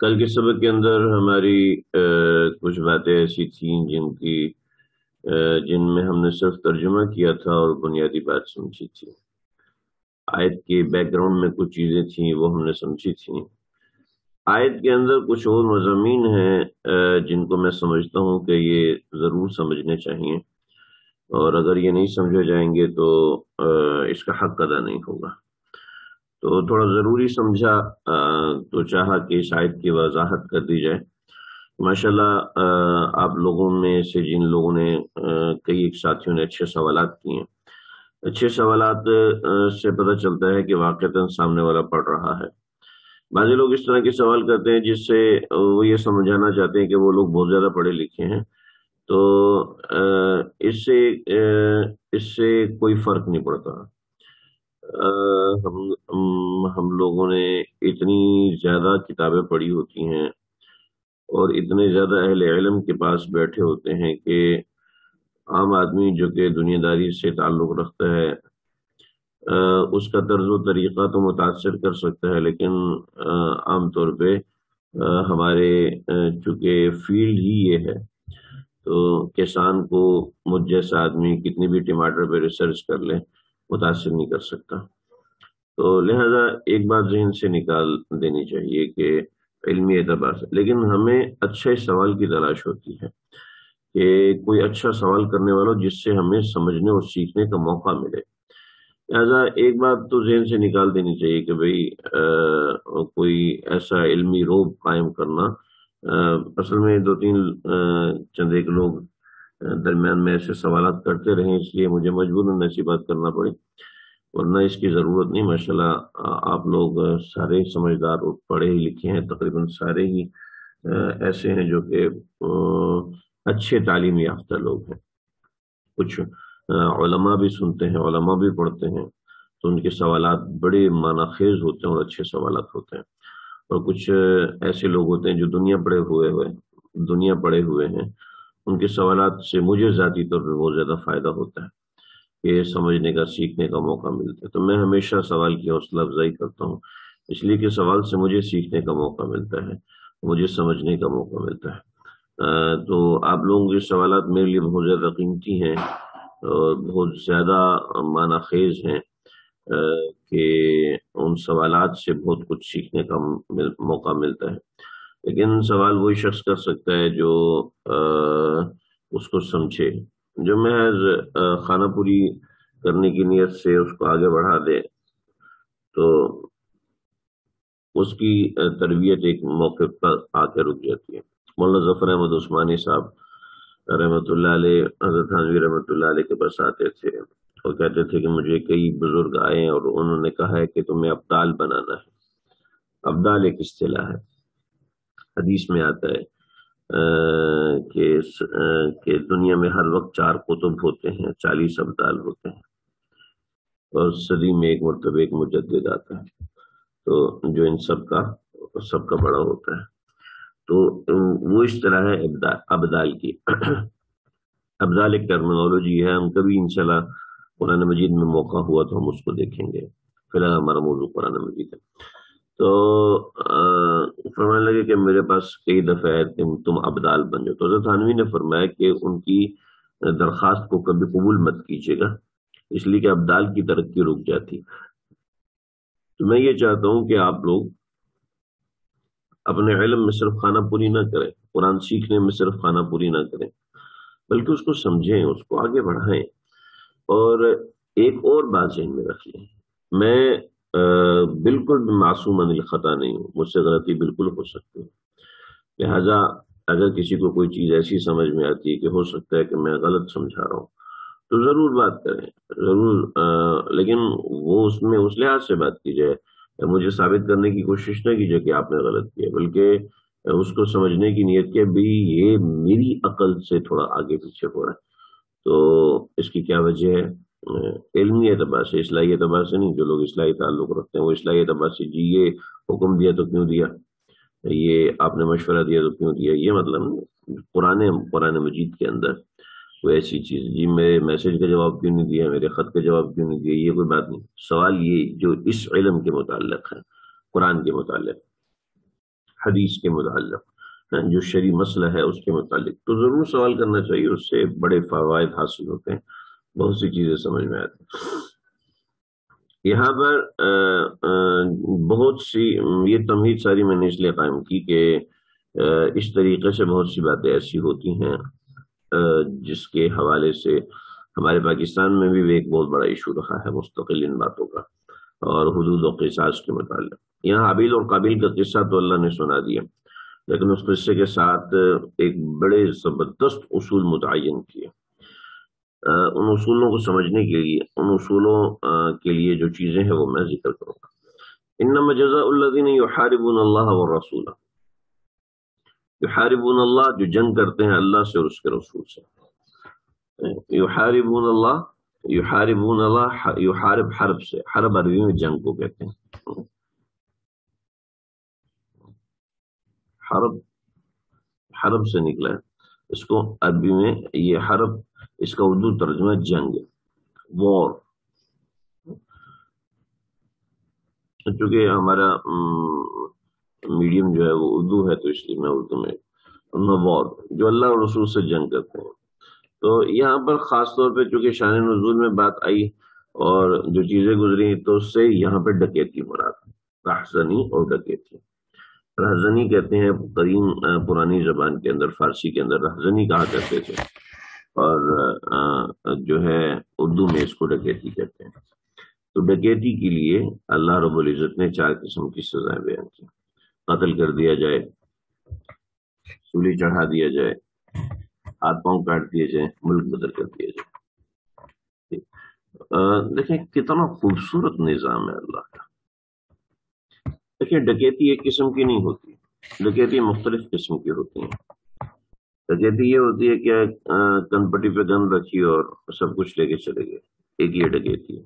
कल के सबक के अंदर हमारी आ, कुछ बातें ऐसी थीं जिनकी जिनमें हमने सिर्फ तर्जुमा किया था और बुनियादी बात समझी थी आयत के बैकग्राउंड में कुछ चीज़ें थी वो हमने समझी थी आयत के अंदर कुछ और मजामी हैं जिनको मैं समझता हूँ कि ये ज़रूर समझने चाहिए। और अगर ये नहीं समझे जाएँगे तो इसका हक अदा नहीं होगा। तो थोड़ा ज़रूरी समझा तो चाह कि इस आयत की वजाहत कर दी जाए। माशाल्लाह आप लोगों में से जिन लोगों ने कई एक साथियों ने अच्छे सवाल किए अच्छे सवाल से पता चलता है कि वाक़ता सामने वाला पढ़ रहा है। बाजी लोग इस तरह के सवाल करते हैं जिससे वो ये समझाना चाहते हैं कि वो लोग बहुत ज़्यादा पढ़े लिखे हैं। तो इससे इससे कोई फ़र्क नहीं पड़ता। हम हम लोगों ने इतनी ज़्यादा किताबें पढ़ी होती हैं और इतने ज़्यादा अहल इल्म के पास बैठे होते हैं कि आम आदमी जो कि दुनियादारी से ताल्लुक रखता है उसका तर्ज व तरीक़ा तो मुतासर कर सकता है, लेकिन आमतौर पे हमारे चूँकि फ़ील्ड ही ये है तो किसान को मुझ जैसा आदमी कितनी भी टमाटर पे रिसर्च कर ले, मुतासर नहीं कर सकता। तो लिहाजा एक बात जहन से निकाल देनी चाहिए कि इलमी एतबार से। लेकिन हमें अच्छे सवाल की तलाश होती है कि कोई अच्छा सवाल करने वाला जिससे हमें समझने और सीखने का मौका मिले। लिहाजा एक बात तो जहन से निकाल देनी चाहिए कि भाई कोई ऐसा इल्मी रोब कायम करना। आ, असल में दो तीन चंद एक लोग दरमियान में ऐसे सवाल करते रहे इसलिए मुझे मजबूर ऐसी बात करना पड़ी। वरना इसकी ज़रूरत नहीं माशाल्लाह आप लोग सारे समझदार और पढ़े लिखे हैं तकरीबन सारे ही ऐसे हैं जो कि अच्छे तालीम याफ्ता लोग हैं। कुछ उलमा भी सुनते हैं, उलमा भी पढ़ते हैं तो उनके सवाल बड़े मानाखेज होते हैं और अच्छे सवाल होते हैं। और कुछ ऐसे लोग होते हैं जो दुनिया पढ़े हुए हुए दुनिया पड़े हुए हैं, उनके सवाल से मुझे ज़ाती तौर पर बहुत ज़्यादा फ़ायदा होता है, कि समझने का, सीखने का मौका मिलता है। तो मैं हमेशा सवाल की हौसला अफजाई करता हूँ, इसलिए कि सवाल से मुझे सीखने का मौका मिलता है, मुझे समझने का मौका मिलता है। तो आप लोगों के सवाल मेरे लिए बहुत ज़्यादा कीमती हैं बहुत ज़्यादा माना खेज हैं कि उन सवाल से बहुत कुछ सीखने का मिल, मौका मिलता है। लेकिन सवाल वही शख्स कर सकता है जो आ, उसको समझे जो महज खाना पूरी करने की नीयत से उसको आगे बढ़ा दे। तो उसकी तरबियत एक मौके पर आकर रुक जाती है। मौलाना ज़फ़र अहमद उस्मानी साहब रहमत हज़रत रहमत के पास आते थे और कहते थे कि मुझे कई बुज़ुर्ग आए और उन्होंने कहा है कि तुम्हें अब्दाल बनाना है। अब्दाल एक अतला है। हदीस में आता है कि दुनिया में हर वक्त चार कुतुब होते हैं, चालीस अब्दाल होते हैं। और सदी में एक मरतब एक मुजद आता है। तो जो इन सब का सबका बड़ा होता है। तो वो इस तरह है अबदाल की। अबदाल एक टर्मिनोलॉजी है, हम कभी इंशाल्लाह कुरान मजीद में मौका हुआ तो हम उसको देखेंगे। फ़िलहाल हमारा मौजूद कुरान मजीद है। तो फरमाने लगे कि मेरे पास कई दफे आए तुम अबदाल बन जाओ। तो हज़रत ने फरमाया कि उनकी दरखास्त को कभी कबूल मत कीजिएगा, इसलिए कि अबदाल की तरक्की रुक जाती। तो मैं ये चाहता हूँ कि आप लोग अपने इलम में सिर्फ़ खाना पूरी ना करें कुरान सीखने में सिर्फ़ खाना पूरी ना करें बल्कि उसको समझें उसको आगे बढ़ाएँ। और एक और बात जहन में रख लें। मैं आ, बिल्कुल भी मासूम अनिल खता नहीं हूँ मुझसे गलती बिल्कुल हो सकती है। लिहाजा अगर किसी को कोई चीज़ ऐसी समझ में आती है कि हो सकता है कि मैं गलत समझा रहा हूँ तो ज़रूर बात करें ज़रूर लेकिन वो उसमें उस लिहाज से बात की जाए मुझे साबित करने की कोशिश न कीजिए कि आपने गलत किया, बल्कि उसको समझने की नीयत के भी ये मेरी अकल से थोड़ा आगे पीछे हो रहा है। तो इसकी क्या वजह है? इलमी एतबार से इसलाई एतबार से नहीं, जो लोग इसलाई ताल्लुक रखते हैं, वो इसलाई एतबार से, जी ये हुक्म दिया तो क्यों दिया? ये आपने मशवरा दिया तो क्यों दिया? ये मतलब पुराने पुराने मजीद के अंदर। कोई ऐसी चीज़ जी मेरे मैसेज का जवाब क्यों नहीं दिया? मेरे खत का जवाब क्यों नहीं दिया? ये कोई बात नहीं। सवाल ये जो इस इलम के मुतालिक है, कुरान के मुतालिक हदीस के मुतालिक जो शरी मसला है उसके मुतालिक तो ज़रूर सवाल करना चाहिए, उससे बड़े फवायद हासिल होते हैं। बहुत सी चीज़ें समझ में आती यहाँ पर बहुत सी, ये तमहीद सारी मैंने इसलिए कायम की कि इस तरीके से बहुत सी बातें ऐसी होती हैं जिसके हवाले से हमारे पाकिस्तान में भी एक बहुत बड़ा इशू रहा है मुस्तकिल इन बातों का और हदूद और किसास के मुताबिक यहाँ हाबिल और काबिल का किस्सा तो अल्लाह ने सुना दिया, लेकिन उस किस्से के साथ एक बड़े ज़बरदस्त उसूल मुतन किए उन उसूलों को समझने के लिए, उन उसूलों के लिए जो चीज़ें हैं वो मैं ज़िक्र करूँगा। इन जजाउल्लिन युहारिबून अल्लाह व रसूला। युहारिबून अल्लाह जो जंग करते हैं अल्लाह से और उसके रसूल से युहारिबून अल्लाह युहारिबून अल्लाह युहारिब हरब से हरब अरबी में जंग को कहते हैं हरब हरब से निकला है इसको अरबी में ये हरब इसका उर्दू तर्जमा जंग वॉर चूँकि हमारा मीडियम जो है वो उर्दू है तो इसलिए मैं उर्दू में वॉर जो अल्लाह और रसूल से जंग करते हैं। तो यहाँ पर खास तौर पे चूँकि शान नजूल में बात आई और जो चीज़ें गुजरी तो उससे यहाँ पे डकेती मुराद राहजनी और डकेती रहजनी कहते हैं, करीम पुरानी जबान के अंदर, फारसी के अंदर, रहजनी कहा करते थे। और जो है, उर्दू में इसको डकैती कहते हैं। तो डकैती के लिए अल्लाह रब्बुल इज़्ज़त ने चार किस्म की सजाएँ बयान की। कत्ल कर दिया जाए, सूली चढ़ा दिया जाए, हाथ पाँव काट दिए जाए, मुल्क बदल कर दिया जाए। देखें कितना खूबसूरत निज़ाम है अल्लाह का। देखिए, डकैती एक किस्म की नहीं होती, डकैती मुख्तलिफ़ किस्म की होती है। डकैती ये होती है कि कनपट्टी पे गन रखी और सब कुछ लेके चले गए। एक ये डकैती है।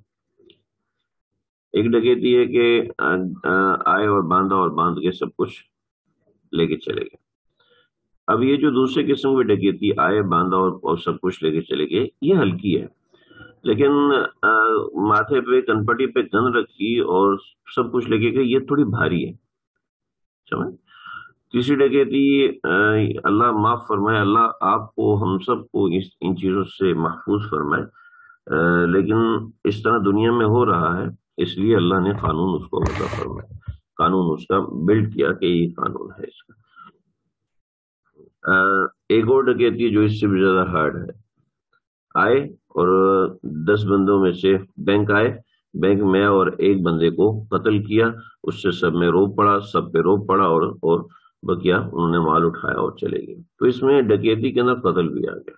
एक डकैती है कि आए और बांधा और बाँध के सब कुछ लेके चले गए। अब ये जो दूसरे किस्म की डकैती आए बांधा और, और सब कुछ लेके चले गए ये हल्की है। लेकिन आ, माथे पे कनपट्टी पे गन रखी और सब कुछ लेके गए ये थोड़ी भारी है। समझ? तीसरी डकैती अल्लाह माफ़ फरमाए अल्लाह आपको हम सबको इन चीज़ों से महफूज फरमाए। लेकिन इस तरह दुनिया में हो रहा है इसलिए अल्लाह ने कानून उसको वजह फरमाया। कानून उसका बिल्ड किया कि ये कानून है इसका। एक और डकैती जो इससे भी ज़्यादा हार्ड है। आए और दस बंदों में से बैंक आए। बैंक में और एक बंदे को कत्ल किया। उससे सब में रोप पड़ा, सब पे रोप पड़ा और और बकिया उन्होंने माल उठाया और चले गए। तो इसमें डकैती के अंदर कत्ल भी आ गया।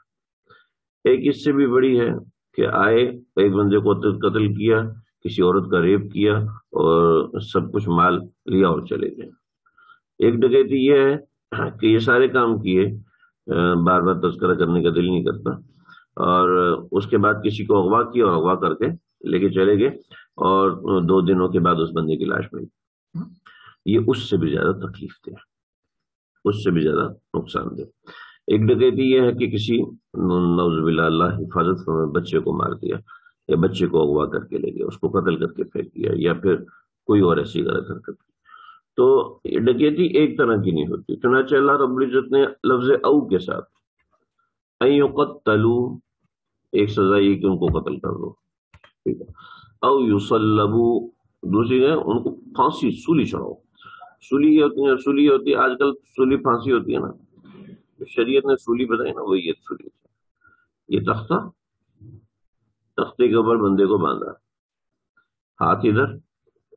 एक इससे भी बड़ी है कि आए, एक बंदे को कत्ल किया। किसी औरत का रेप किया और सब कुछ माल लिया और चले गए। एक डकैती यह है कि ये सारे काम किए बार बार तस्करा करने का दिल नहीं करता और उसके बाद किसी को अगवा किया और अगवा करके लेके चले गए और दो दिनों के बाद उस बंदे की लाश मिली। ये उससे भी ज़्यादा तकलीफ़ दे, उससे भी ज़्यादा नुकसानदेह एक डकैती यह है कि किसी नौजबिल्ला हिफाजत बच्चे को मार दिया। या बच्चे को अगवा करके ले गया, उसको कत्ल करके फेंक दिया, या फिर कोई और ऐसी गलत हरकत तो डकैती एक तरह की नहीं होती। चुनाचे अल्लाह रबुल्जत ने लफ्ज अऊ के साथ तलू एक सजा ये कि उनको कत्ल कर दो। ठीक है? युसल्लबू, दूसरी है, उनको फांसी, सूली चढ़ाओ। सूली होती है, सूली होती है आजकल सूली फांसी होती है ना। शरीयत ने सूली बताई ना, वही सूली ये तख्ता तख्ते के ऊपर बंदे को बांधा। हाथ इधर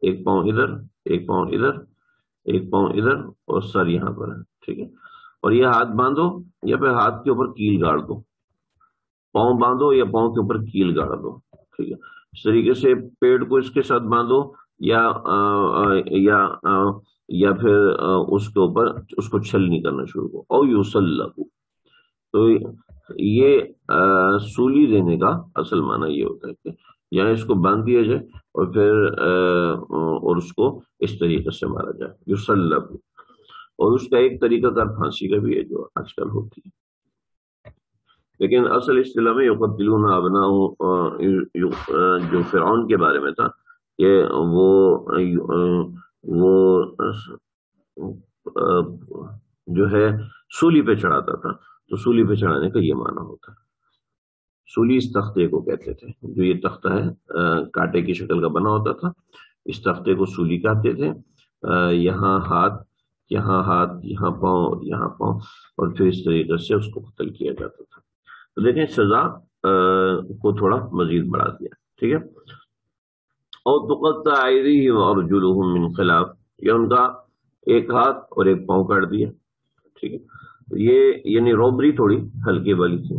एक पाँव इधर एक पाँव इधर एक पाँव इधर और सर यहाँ पर है ठीक है? और ये हाथ बांधो या फिर हाथ के ऊपर कील गाड़ दो। पाँव बांधो या पाँव के ऊपर कील गाड़ दो ठीक है? इस तरीके से पेड़ को इसके साथ बांधो या आ, या आ, या फिर आ, उसके ऊपर उसको छलनी करना शुरू करो। और यूसल्लू तो ये आ, सूली देने का असल माना ये होता है कि यहाँ इसको बाँध दिया जाए और फिर आ, और उसको इस तरीके से मारा जाए। युसल्लू और उसका एक तरीका कार फांसी का भी है जो आजकल होती है। लेकिन असल इस्तेला में युकतिलून अबना जो फिर के बारे में था कि वो वो जो है सूली पे चढ़ाता था। तो सूली पे चढ़ाने का ये माना होता है। सूली इस तख्ते को कहते थे। जो ये तख्ता है कांटे की शक्ल का बना होता था, इस तख्ते को सूली कहते थे। यहाँ हाथ यहाँ हाथ, यहाँ पाँव यहाँ पाँव, और फिर इस तरीके से उसको कत्ल किया जाता था। तो देखें, सजा को थोड़ा मजीद बढ़ा दिया, ठीक है? और तुकता आयरी और जुलूम खिलाफ, ये उनका एक हाथ और एक पाँव काट दिया, ठीक है? ये, यानी रोबरी थोड़ी हल्के वाली थी।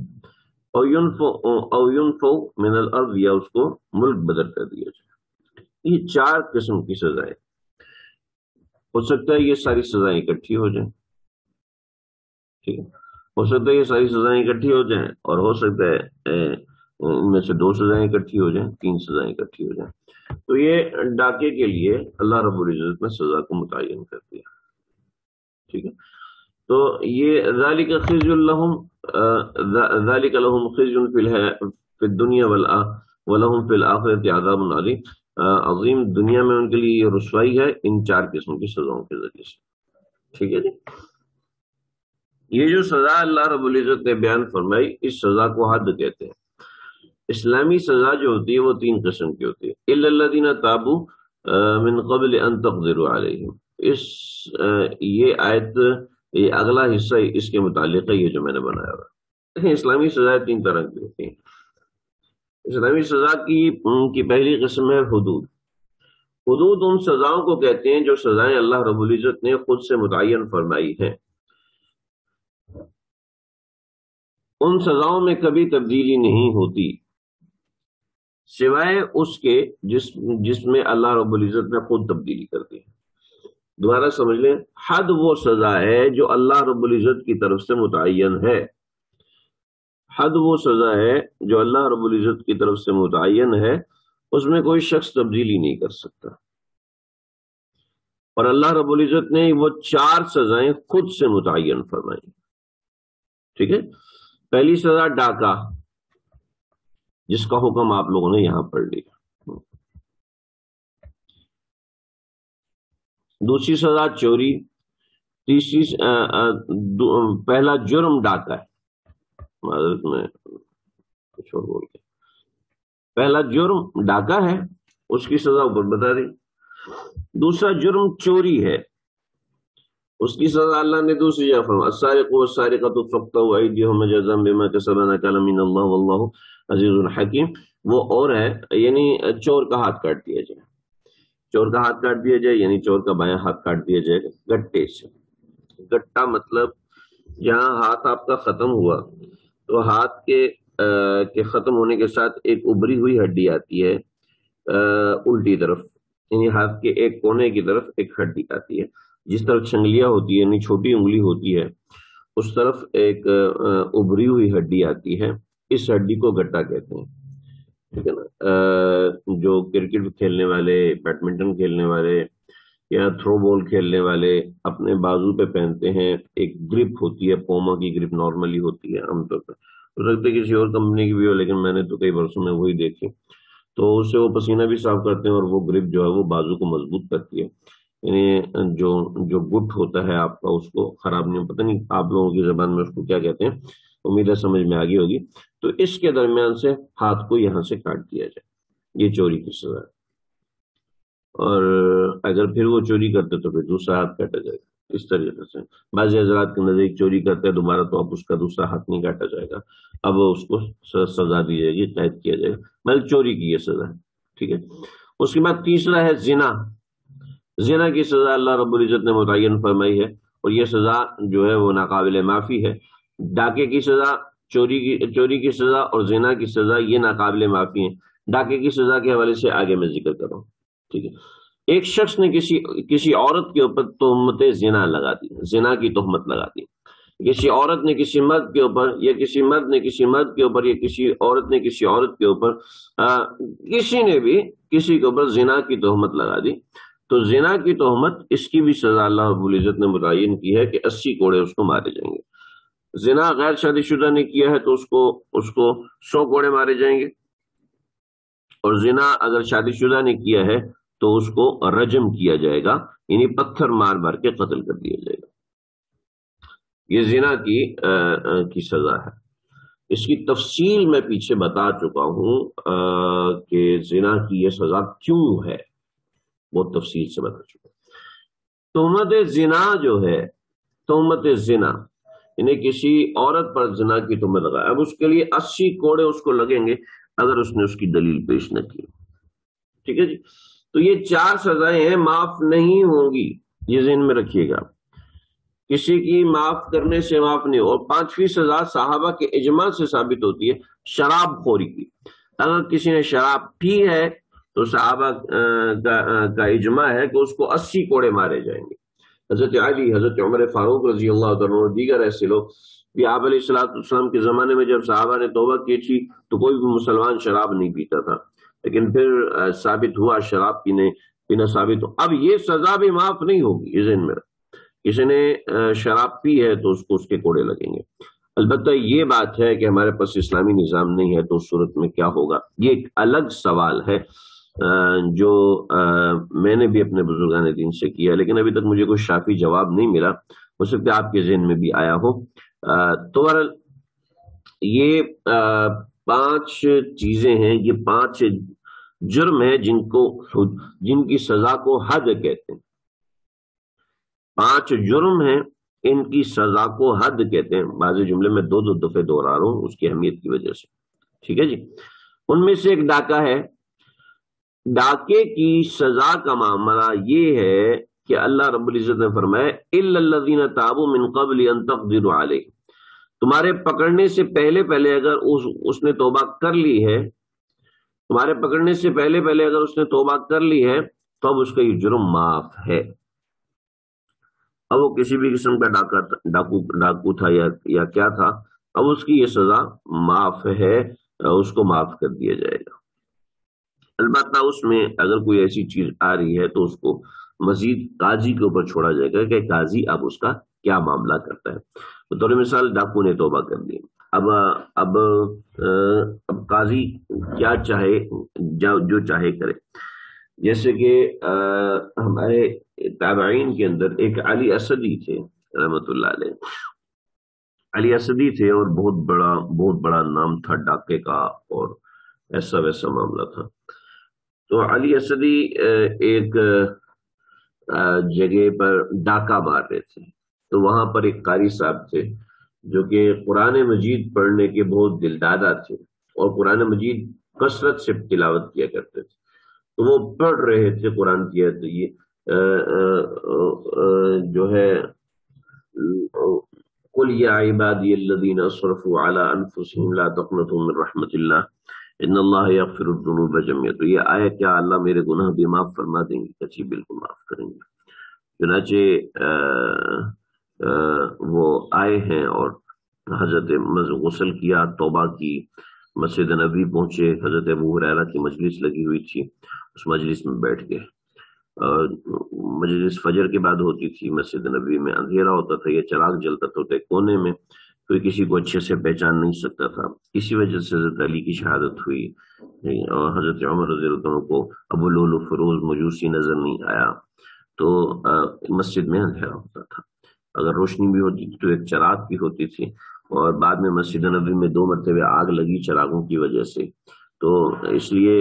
और यूनफो मिनल अर्द या उसको मुल्क बदल कर दिया जाए। ये चार किस्म की सजाएँ। हो सकता है ये सारी सजाएँ इकट्ठी हो जाए। ठीक है? हो सकता है ये सारी सजाएँ इकट्ठी हो जाए और हो सकता है इनमें से दो सजाएँ इकट्ठी हो जाए, तीन सजाएँ इकट्ठी हो जाए। तो ये डाके के लिए अल्लाह रब्बुल इज़्ज़त ने सजा को मुतन कर दिया। ठीक है? तो ये जालिक खिजुल्लहुम जालिक लहुम खिजुन फिल है फिल दुनिया वल वलहुम फिल आखिरत आजाब अली अजीम दुनिया में उनके लिए ये रसवाई है इन चार किस्म की सजाओं के ज़रिए से। ठीक है जी? ये जो सजा अल्लाह रबुल इज़्ज़त ने बयान फरमाई, इस सजा को हद कहते हैं। इस्लामी सजा जो होती है वो तीन किस्म की होती है। इल्लदीन ताबू मिन कबल अन तकदिर इस ये आयत ये अगला हिस्सा इसके मुतालिक है, ये जो मैंने बनाया हुआ देखिए इस्लामी सजाएँ तीन तरह की होती हैं। इस्लामी सजा की की पहली किस्म है हदूद। हदूद उन सजाओं को कहते हैं जो सजाएँ अल्लाह रबुल इज़्ज़त ने खुद से मुतन फरमाई हैं। उन सजाओं में कभी तब्दीली नहीं होती। सिवाय उसके जिस, जिसमें अल्लाह रबुल इज़्ज़त ने खुद तब्दीली कर दी। दोबारा समझ लें, हद वो सजा है जो अल्लाह रबुल इज़्ज़त की तरफ़ से मुतन है। हद वो सजा है जो अल्लाह रबुल इज़्ज़त की तरफ़ से मुतन है, उसमें कोई शख्स तब्दीली नहीं कर सकता। और अल्लाह रबुल इज़्ज़त ने वो चार सजाएँ खुद से मुतन फरमाई। ठीक है? पहली सजा डाका, जिसका हुक्म आप लोगों ने यहाँ पढ़ लिया। दूसरी सजा चोरी, तीसरी पहला जुर्म डाका है। में और बोल के। पहला जुर्म डाका है, उसकी सजा ऊपर बता दी। दूसरा जुर्म चोरी है, उसकी सजा अल्लाह ने दूसरी जगह सारे को सारे का तो फकता हुआ जजम बेमा के सबना कलमिन अज़ीज़ हकीम। वो और है, यानी चोर का हाथ काट दिया जाए। चोर का हाथ काट दिया जाए यानी चोर का बाया हाथ काट दिया जाए गट्टे से। गट्टा मतलब जहाँ हाथ आपका खत्म हुआ तो हाथ के आ, के खत्म होने के साथ एक उभरी हुई हड्डी आती है आ, उल्टी तरफ़ यानी हाथ के एक कोने की तरफ़ एक हड्डी आती है। जिस तरफ़ छंगलिया होती है यानी छोटी उंगली होती है उस तरफ़ एक उभरी हुई हड्डी आती है। इस हड्डी को गट्टा कहते हैं। ठीक है ना? जो क्रिकेट खेलने वाले, बैडमिंटन खेलने वाले या थ्रो बॉल खेलने वाले अपने बाजू पे पहनते हैं, एक ग्रिप होती है, पोमा की ग्रिप नॉर्मली होती है आमतौर पर। हो सकता किसी और कंपनी की भी हो, लेकिन मैंने तो कई वर्षों में वही देखी। तो उससे वो पसीना भी साफ़ करते हैं और वो ग्रिप जो है, वो बाजू को मज़बूत करती है। यानी, जो जो गुट होता है आपका, उसको खराब नहीं पता नहीं आप लोगों की जबान में उसको क्या कहते हैं? उम्मीद है समझ में आ गई होगी। तो इसके दरमियान से हाथ को यहाँ से काट दिया जाए। ये चोरी की सजा और अगर फिर वो चोरी करते तो फिर दूसरा हाथ काटा जाएगा। इस तरीके से। बाज हजरात के नज़दीक चोरी करते हैं, दोबारा तो अब उसका दूसरा हाथ नहीं काटा जाएगा। अब उसको सजा दी जाएगी कैद किया जाएगा। मतलब चोरी की ये सजा ठीक है? उसके बाद तीसरा है जिना। जिना की सजा अल्लाह रब्बुल इज़्ज़त ने मुतन फरमाई है। और ये सजा जो है वो नाकाबिल माफ़ी है। डाके की सजा, चोरी की चोरी की सजा और जिना की सजा, ये नाकाबिल माफ़ी है। डाके की सजा के हवाले से आगे मैं ज़िक्र कर ठीक है। एक शख्स ने किसी किसी औरत के ऊपर तोहमत जिना लगा दी, जिना की तोहमत लगा दी। किसी औरत ने किसी मर्द के ऊपर, या किसी मर्द ने किसी मर्द के ऊपर, या किसी औरत ने किसी औरत के ऊपर किसी ने भी किसी के ऊपर जिना की तोहमत लगा दी। तो जिना की तोहमत, इसकी भी सजा अल्लाह रबुल्ज़त ने मुतन की है कि अस्सी कोड़े उसको मारे जाएँगे। जिना गैर शादीशुदा ने किया है तो उसको उसको सौ कोड़े मारे जाएँगे। और जिना अगर शादीशुदा ने किया है तो उसको रजम किया जाएगा यानी पत्थर मार मार के कत्ल कर दिया जाएगा। ये जिना की आ, आ, की सजा है। इसकी तफसील मैं पीछे बता चुका हूँ कि जिना की यह सजा क्यों है बहुत तफसील से बता चुका तोहमत जिना जो है तोहमत जिना इन्हें किसी औरत पर जना की तुम्हें लगाया अब उसके लिए अस्सी कोड़े उसको लगेंगे अगर उसने उसकी दलील पेश न की। ठीक है जी? तो ये चार सजाएँ हैं माफ़ नहीं होंगी। ये जहन में रखिएगा। किसी की माफ़ करने से माफ़ नहीं और पांचवी सजा साहबा के इजमा से साबित होती है शराब खोरी की। अगर किसी ने शराब पी है तो साहबा का, का इजमा है कि उसको अस्सी कोड़े मारे जाएँगे। हज़रत अली, हज़रत उमर फारूक रज़ी अल्लाह दीगर ऐसे लोग। भी आप के जमाने में जब साहबा ने तोबा की थी तो कोई भी मुसलमान शराब नहीं पीता था। लेकिन फिर साबित हुआ शराब पीने, पीना साबित हो। अब ये सजा भी माफ़ नहीं होगी इस दिन में। किसी ने शराब पी है तो उसको उसके कोड़े लगेंगे। अलबत्ता ये बात है कि हमारे पास इस्लामी निज़ाम नहीं है तो सूरत में क्या होगा? ये एक अलग सवाल है। जो मैंने भी अपने बुजुर्गान दिन से किया, लेकिन अभी तक मुझे कोई शाफी जवाब नहीं मिला। हो सकता है आपके जहन में भी आया हो। तो ये पाँच चीज़ें हैं, ये पाँच जुर्म है जिनको, जिनकी सजा को हद कहते हैं। पाँच जुर्म है, इनकी सजा को हद कहते हैं। बाजी जुमले में दो दो दफे दोहरा रहा हूँ, उसकी अहमियत की वजह से। ठीक है जी? उनमें से एक डाका है डाके की सजा का मामला ये है कि अल्लाह रब्बुल इज़्ज़त ने फरमाया ताबू मिन क़ब्ल तक़दिरु तुम्हारे पकड़ने से पहले पहले अगर उस, उसने तोबा कर ली है, तुम्हारे पकड़ने से पहले पहले अगर उसने तोबा कर ली है तो अब उसका ये जुर्म माफ़ है। अब वो किसी भी किस्म का डाका, डाकू डाकू था या या क्या था, अब उसकी ये सजा माफ़ है, उसको माफ़ कर दिया जाएगा। अलबत्ता उसमें अगर कोई ऐसी चीज़ आ रही है तो उसको मजीद काजी के ऊपर छोड़ा जाएगा कि काजी अब उसका क्या मामला करता है। तो तौर मिसाल डाकू ने तोबा कर दी अब अब अब काजी क्या चाहे, जो चाहे करे। जैसे कि हमारे ताबाइन के अंदर एक अली असदी थे रहमत अली असदी थे और बहुत बड़ा बहुत बड़ा नाम था डाके का और ऐसा वैसा मामला था। तो अली असदी एक जगह पर डाका मार रहे थे। तो वहाँ पर एक कारी साहब थे जो कि कुरान मजीद पढ़ने के बहुत दिलदादा थे और कुरान मजीद कसरत से तिलावत किया करते थे। तो वो पढ़ रहे थे कुरान की तो ये आ, आ, आ, जो है कुल या असरफु अला अनफुसिहिम ला तक़नतु मिन रहमतिल्लाह। तो ये आया क्या? अल्लाह मेरे गुनाह भी माफ़ फरमा देंगे। कची बिल्कुल माफ़ करेंगे? चुनाचे वो आए हैं और हज़रत गसल किया, तोबा की। मस्जिद नबी पहुँचे, हज़रत अबू हुरैरा की मजलिस लगी हुई थी। उस मजलिस में बैठ गए। मजलिस फजर के बाद होती थी। मस्जिद नबी में अंधेरा होता था, या चराग जलता था कोने में। कोई किसी को अच्छे से पहचान नहीं सकता था। इसी वजह से हज़रत अली की शहादत हुई। और हज़रत उमर रज़ी को अबू लोल फरोज मजूसी नज़र नहीं आया। तो मस्जिद में अंधेरा होता था। अगर रोशनी भी होती तो एक चराग की होती थी और बाद में मस्जिद नबी में दो मरतबे आग लगी चरागों की वजह से। तो इसलिए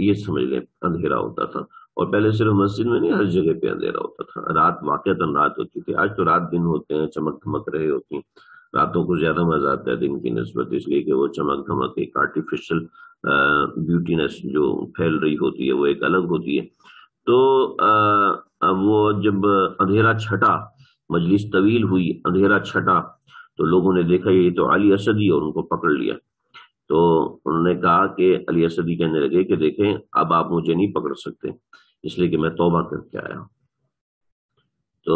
ये समझ लें, अंधेरा होता था। और पहले सिर्फ़ मस्जिद में नहीं, हर जगह पे अंधेरा होता था। रात वाकता रात होती थी। आज तो रात दिन होते हैं चमक धमक रहे होती रातों को ज़्यादा मज़ा आता है दिन की नस्बत इसलिए कि वो चमक धमक एक आर्टिफिशियल ब्यूटीनेस जो फैल रही होती है वो एक अलग होती है। तो आ, वो जब अंधेरा छटा मजलिस तवील हुई अंधेरा छटा तो लोगों ने देखा ये तो अली असदी और उनको पकड़ लिया। तो उन्होंने कहा कि अली असदी कहने लगे कि देखें अब आप मुझे नहीं पकड़ सकते इसलिए कि मैं तोबा करके आया तो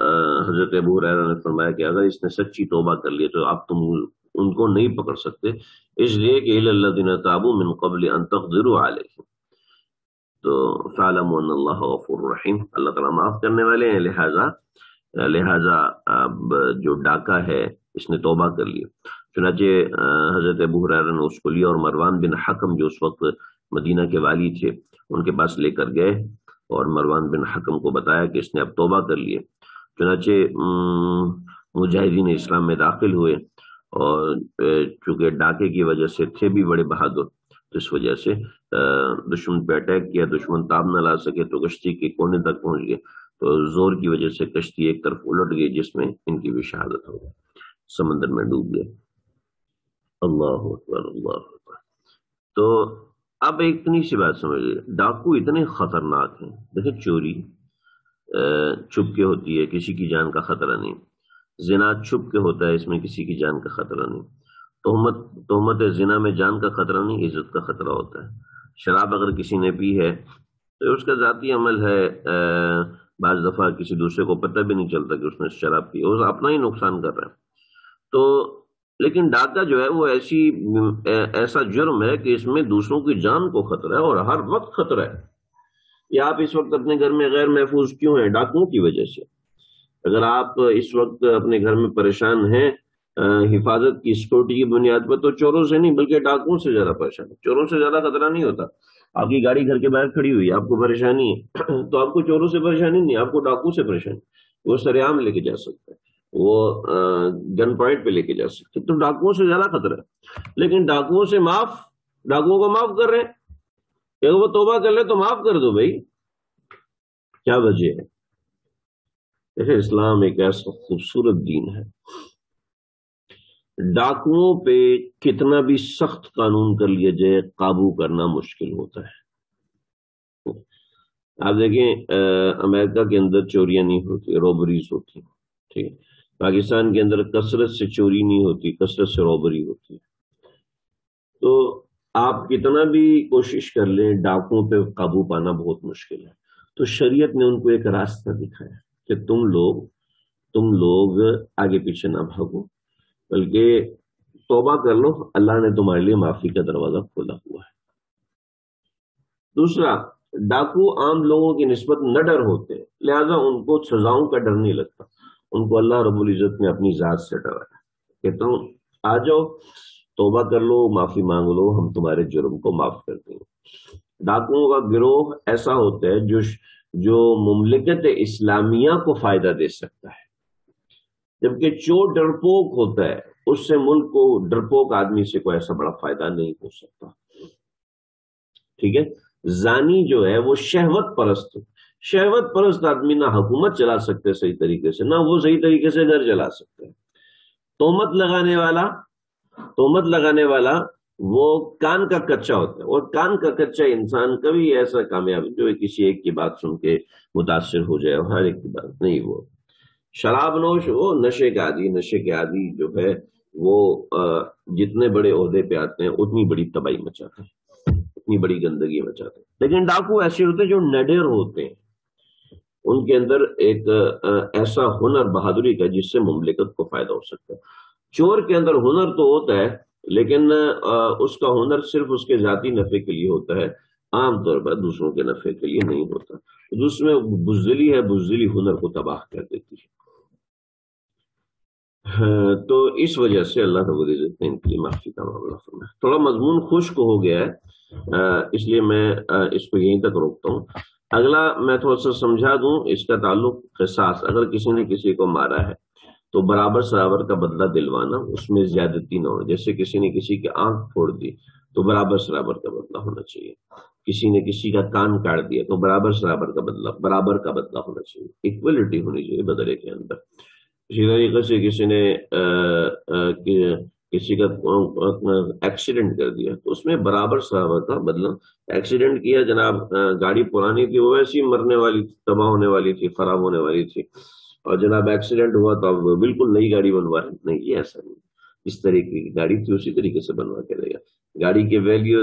हज़रत अबू ने फरमाया कि अगर इसने सच्ची तोबा कर लिया तो आप तुम उनको नहीं पकड़ सकते। इसलिए कि ताबू मिन कबल तो फ़ालम रहीम। अल्लाह ताला माफ़ करने वाले हैं, लिहाजा लिहाजा अब जो डाका है, इसने तोबा कर लिया। चुनाचे हज़रत अबू हुरैरा ने उसको लिया और मरवान बिन हकम जो उस वक्त मदीना के वाली थे, उनके पास लेकर गए। और मरवान बिन हकम को बताया कि इसने अब तोबा कर लिए चुनाचे मुजाहिदीन इस्लाम में दाखिल हुए और चूँकि डाके की वजह से थे भी बड़े बहादुर तो इस वजह से दुश्मन पे अटैक किया, दुश्मन ताब न ला सके तो कश्ती के कोने तक पहुँच गए। तो ज़ोर की वजह से कश्ती एक तरफ़ उलट गई, जिसमें इनकी भी शहादत हो गई। समंदर में डूब गए। अल्लाह अल्लाह तो अब एक इतनी सी बात समझिए डाकू इतने खतरनाक हैं। देखिए, चोरी छुप के होती है, किसी की जान का खतरा नहीं। जिना छुप के होता है, इसमें किसी की जान का खतरा नहीं। तोहमत तोहमत जिना में जान का खतरा नहीं, इज़्ज़त का खतरा होता है। शराब अगर किसी ने पी है तो उसका जाती अमल है बाज दफ़ा किसी दूसरे को पता भी नहीं चलता कि उसने शराब पी वो अपना ही नुकसान कर रहा है। तो लेकिन डाका जो है, वो ऐसी ऐसा जुर्म है कि इसमें दूसरों की जान को खतरा है और हर वक्त खतरा है। या आप इस वक्त अपने घर में गैर महफूज क्यों हैं? डाकुओं की वजह से। अगर आप इस वक्त अपने घर में परेशान हैं हिफाजत की सिक्योरिटी की बुनियाद पर तो चोरों से नहीं, बल्कि डाकुओं से ज़्यादा परेशान है। चोरों से ज़्यादा खतरा नहीं होता। आपकी गाड़ी घर के बाहर खड़ी हुई आपको परेशानी है तो आपको चोरों से परेशानी नहीं, आपको डाकू से परेशानी। वो सरेआम लेके जा सकता है। वो गन पॉइंट पे लेके जा सकते तो डाकुओं से ज़्यादा खतरा है। लेकिन डाकुओं से माफ़, डाकुओं को माफ़ कर रहे हैं। अगर वो तोबा कर ले तो माफ़ कर दो भाई। क्या वजह है? देखिए, इस्लाम एक ऐसा खूबसूरत दीन है। डाकुओं पे कितना भी सख्त कानून कर लिया जाए, काबू करना मुश्किल होता है। आप देखें अमेरिका के अंदर चोरियाँ नहीं होती रॉबरीज होती ठीक है। पाकिस्तान के अंदर कसरत से चोरी नहीं होती, कसरत से रॉबरी होती तो आप कितना भी कोशिश कर लें, डाकुओं पे काबू पाना बहुत मुश्किल है। तो शरीयत ने उनको एक रास्ता दिखाया कि तुम लोग तुम लोग आगे पीछे ना भागो, बल्कि तोबा कर लो, अल्लाह ने तुम्हारे लिए माफ़ी का दरवाज़ा खोला हुआ है। दूसरा, डाकू आम लोगों की नस्बत न डर होते, लिहाजा उनको सजाओं का डर नहीं लगता। उनको अल्लाह रबुल इज़्ज़त ने अपनी जात से डराया कि तुम आ जाओ, तोबा कर लो, माफ़ी मांग लो, हम तुम्हारे जुर्म को माफ़ कर देंगे। डाकुओं का गिरोह ऐसा होता है जो जो मुमलिकत इस्लामिया को फ़ायदा दे सकता है। जबकि चोर डरपोक होता है, उससे मुल्क को डरपोक आदमी से कोई ऐसा बड़ा फ़ायदा नहीं हो सकता। ठीक है? जानी जो है, वो शहवत परस्त शहवत परस्त आदमी ना हुकूमत चला सकते सही तरीके से, ना वो सही तरीके से घर चला सकते तोमत लगाने वाला तोमत लगाने वाला, वो कान का कच्चा होता है, और कान का कच्चा इंसान कभी ऐसा कामयाब जो किसी एक की बात सुन के मुतासर हो जाए हर एक की बात, नहीं वो। शराब नोश, वो नशे के आदि, नशे के आदि जो है, वो जितने बड़े अहदे पे आते हैं, उतनी बड़ी तबाही मचाते हैं, उतनी बड़ी गंदगी मचाते हैं। लेकिन डाकू ऐसे होते हैं जो नडेर होते हैं। उनके अंदर एक ऐसा हुनर बहादुरी का जिससे मुमलिकत को फ़ायदा हो सकता है। चोर के अंदर हुनर तो होता है, लेकिन उसका हुनर सिर्फ़ उसके जाती नफे के लिए होता है, आमतौर पर दूसरों के नफे के लिए नहीं होता। उसमें बुजली है बुजली हुनर को तबाह कर देती है। तो इस वजह से अल्लाह रबुल्ज़त ने इनके माफ़ी का मामला फरमाया। थोड़ा मजमून खुश्क हो गया है इसलिए मैं इसको यहीं तक रोकता हूँ। अगला मैं थोड़ा सा समझा दूँ इसका ताल्लुक खसास अगर किसी ने किसी को मारा है तो बराबर सराबर का बदला दिलवाना उसमें ज्यादती ना हो जैसे किसी ने किसी की आँख फोड़ दी तो बराबर सराबर का बदला होना चाहिए। किसी ने किसी का कान काट दिया तो बराबर सराबर का बदला बराबर का बदला होना चाहिए। इक्वलिटी होनी चाहिए बदले के अंदर। इसी तरीके से किसी ने कि, किसी का एक्सीडेंट कर दिया तो उसमें बराबर सराबर था बदला एक्सीडेंट किया जनाब गाड़ी पुरानी थी, वो वैसी मरने वाली तबाह होने वाली थी खराब होने वाली थी। और जनाब एक्सीडेंट हुआ तो अब बिल्कुल नई गाड़ी बनवा रहे नहीं, ये ऐसा नहीं। इस तरीके की गाड़ी थी, उसी तरीके से बनवा के देगा गाड़ी की वैल्यू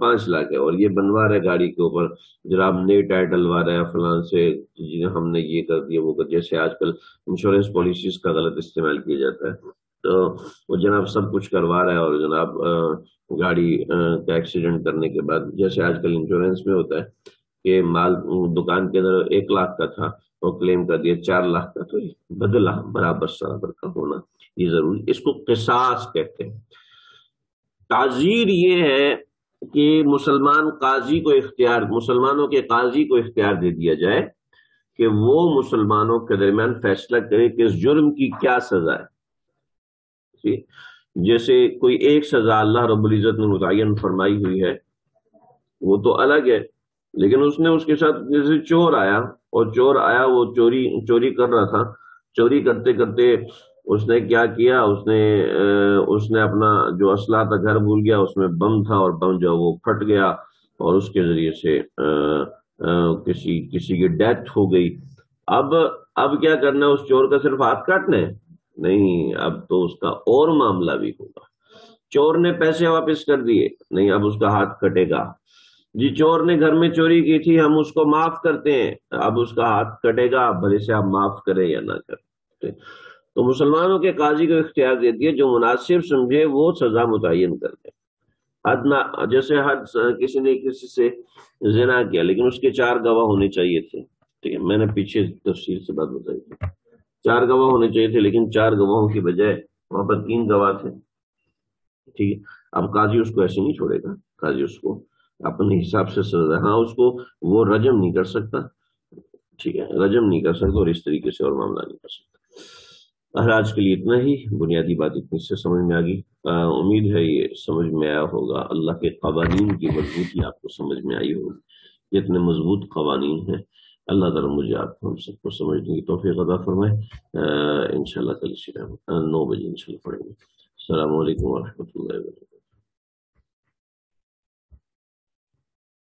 पाँच लाख है और ये बनवा रहे गाड़ी के ऊपर। जनाब नई टायर डलवा रहे हैं फलान से हमने ये कर दिया, वो कर, जैसे आजकल इंश्योरेंस पॉलिसीज़ का गलत इस्तेमाल किया जाता है। तो वो जनाब सब कुछ करवा रहा है और जनाब गाड़ी का एक्सीडेंट करने के बाद जैसे आजकल इंश्योरेंस में होता है कि माल दुकान के अंदर एक लाख का था और क्लेम कर दिया, चार लाख का तो बदला, बराबर सराबर का होना, ये ज़रूरी, इसको किसास कहते हैं। ताजीर ये है कि मुसलमान काजी को इख्तियार, मुसलमानों के काजी को इख्तियार दे दिया जाए कि वो मुसलमानों के दरमियान फैसला करे कि इस जुर्म की क्या सजा है। जैसे कोई एक सजा अल्लाह रब्बुल इज़्ज़त ने मुतयन फरमाई हुई है वो तो अलग है लेकिन उसने उसके साथ जैसे चोर आया और चोर आया वो चोरी चोरी कर रहा था। चोरी करते करते उसने क्या किया? उसने उसने अपना जो असला था घर भूल गया उसमें बम था और बम जो वो फट गया और उसके ज़रिए से आ, आ, किसी किसी की डेथ हो गई। अब अब क्या करना है? उस चोर का सिर्फ़ हाथ काटने नहीं, अब तो उसका और मामला भी होगा। चोर ने पैसे वापस कर दिए, नहीं, अब उसका हाथ कटेगा। जी, चोर ने घर में चोरी की थी, हम उसको माफ़ करते हैं। अब उसका हाथ कटेगा, भले से आप माफ़ करें या ना करें। तो मुसलमानों के काजी को इख्तियार दे दिए, जो मुनासिब समझे, वो सजा मुतन कर दे। हद ना, जैसे हद, किसी ने किसी से जिना किया, लेकिन उसके चार गवाह होने चाहिए थे। ठीक है, मैंने पीछे तफसील से बात बताई थी। चार गवाह होने चाहिए थे, लेकिन चार गवाहों की बजाय वहाँ पर तीन गवाह थे। ठीक है? अब काजी उसको ऐसे नहीं छोड़ेगा। काजी उसको अपने हिसाब से सजा हाँ उसको वो रजम नहीं कर सकता। ठीक है? रजम नहीं कर सकता और इस तरीके से और मामला नहीं कर सकता। आज के लिए इतना ही, बुनियादी बात इतनी से समझ में आ गई। उम्मीद है ये समझ में आया होगा। अल्लाह के कवानीन की मजबूती आपको समझ में आई होगी। जितने मज़बूत कवानीन हैं। अल्लाह ताला मुझे आपको हम सबको समझने की तोफ़ी अदा फरमाए। इंशाल्लाह कल नौ बजे इनशा पढ़ेंगे। अल्लाम वरहमल वर्क